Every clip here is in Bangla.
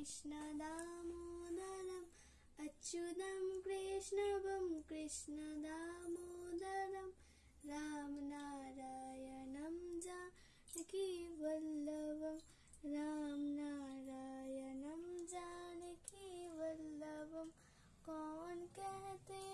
कृष्ण दामोदरम अच्युतम, कृष्णव कृष्ण दामोदरम राम अच्युतं कृष्णवं वल्लभम, रामनारायणं जानकीवल्लभं रामनारायणं जानकीवल्लभं कौन कहते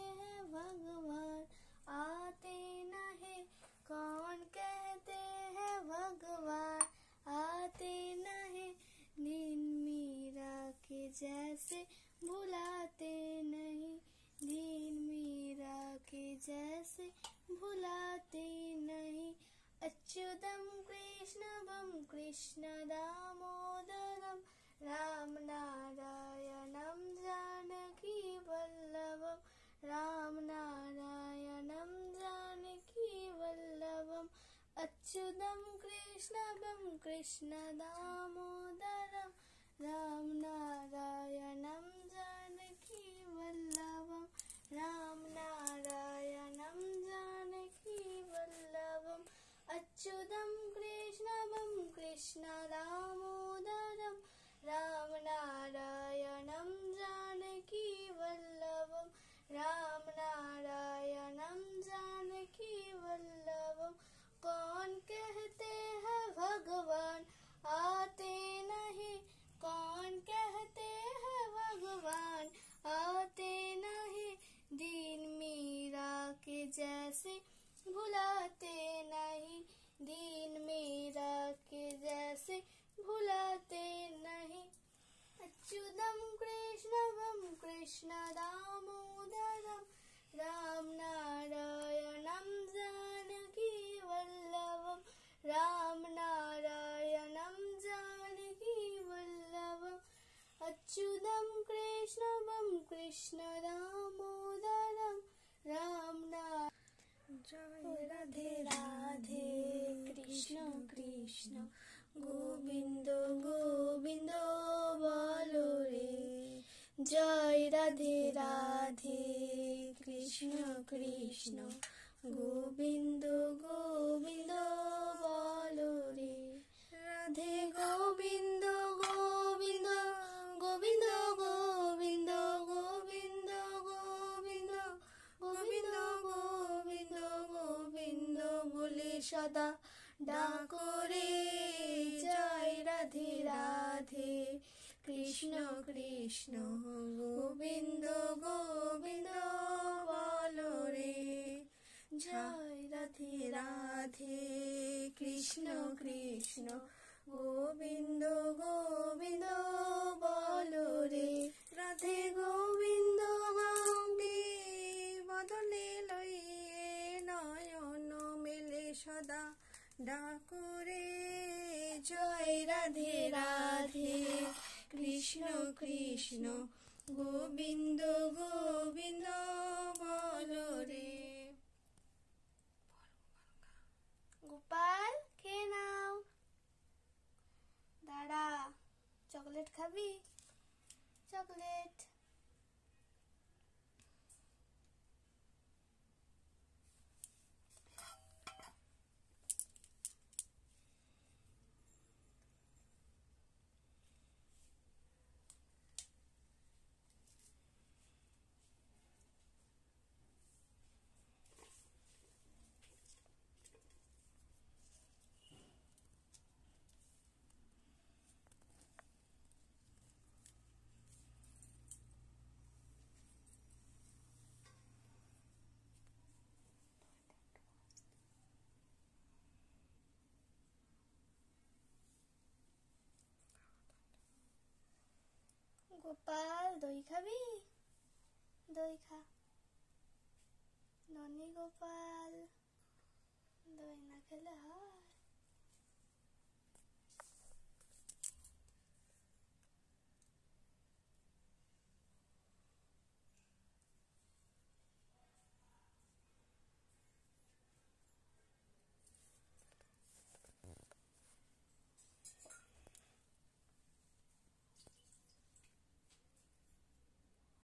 जैसे भुलाते नहीं, दीन मीरा के जैसे भुलाते नहीं। अच्युतम कृष्णवम कृष्ण, दामोदरम, राम नारायणम, जानकी वल्लभम, राम नारायणम, जानकी वल्लभम। अच्युतम कृष्णवम कृष्ण, दामोदरम राम नारायणं जानकी वल्लभं। राम नारायणं जानकी वल्लभम् अच्युतं कृष्णवं कृष्ण कृष्ण दामोदरम राम नारायण जानकी वल्लभ राम नारायण जानकी वल्लव अच्युतं कृष्णवं कृष्ण রাধে রাধে, কৃষ্ণ কৃষ্ণ, গোবিন্দ গোবিন্দ বলো রে। রাধে গোবিন্দ গোবিন্দ গোবিন্দ গোবিন্দ গোবিন্দ গোবিন্দ গোবিন্দ গোবিন্দ গোবিন্দ বলে সদা ডাকরে জয় রাধে রাধে, কৃষ্ণ কৃষ্ণ। গোবিন্দ গোবিন্দ, বলো রে। জয় রাধে রাধে, কৃষ্ণ কৃষ্ণ। গোবিন্দ গোবিন্দ, বলো রে। রাধে গোবিন্দ গঙ্গে বদনে লইয়ে নয়ন মেলে সদা ডাকরে জয় রাধে রাধে, কৃষ্ণ কৃষ্ণ। গোবিন্দ গোবিন্দ বলো রে। গোপাল খেয়ে নাও। দাঁড়া চকলেট খাবি? চকলেট। গোপাল দই খাবি দই খা ননী গোপাল দই না খেলে হয়